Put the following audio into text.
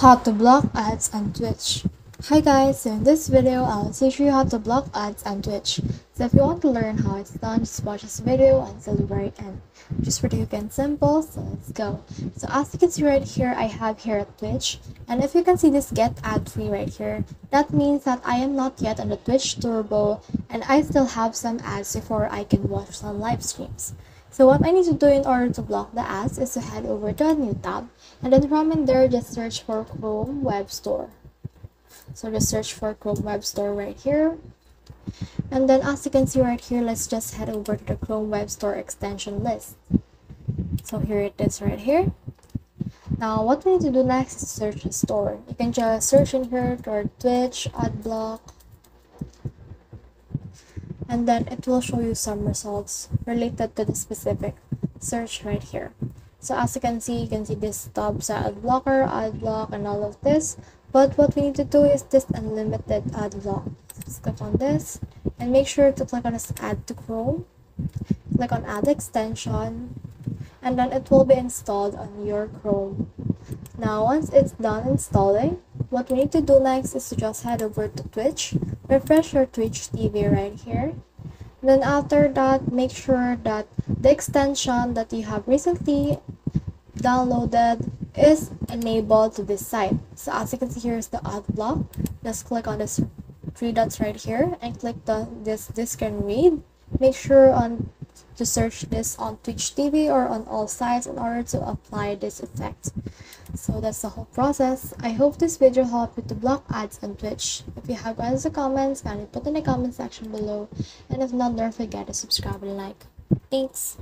How to block ads on Twitch. Hi guys, so in this video I'll teach you how to block ads on Twitch. So if you want to learn how it's done, just watch this video until the very end. Just pretty quick and simple, so let's go. So as you can see right here, I have here at Twitch. And if you can see this get ad free right here, that means that I am not yet on the Twitch Turbo and I still have some ads before I can watch some live streams. So what I need to do in order to block the ads is to head over to a new tab and then from in there just search for Chrome Web Store. So just search for Chrome Web Store right here. And then as you can see right here, let's just head over to the Chrome Web Store extension list. So here it is right here. Now what we need to do next is search the store. You can just search in here for Twitch, Adblock, and then it will show you some results related to the specific search right here. So as you can see, you can see this tabs ad blocker, ad block, and all of this. But what we need to do is this unlimited ad block. Just click on this and make sure to click on this add to Chrome. Click on add extension and then it will be installed on your Chrome. Now once it's done installing, what we need to do next is to just head over to Twitch, refresh your Twitch TV right here. Then after that, make sure that the extension that you have recently downloaded is enabled to this site. So as you can see here is the ad block. Just click on this three dots right here and click the this this can read. Make sure on to search this on Twitch TV or on all sites in order to apply this effect. So that's the whole process. I hope this video helped you to block ads on Twitch. If you have questions or comments, kindly put in the comment section below. And if not, don't forget to subscribe and like. Thanks.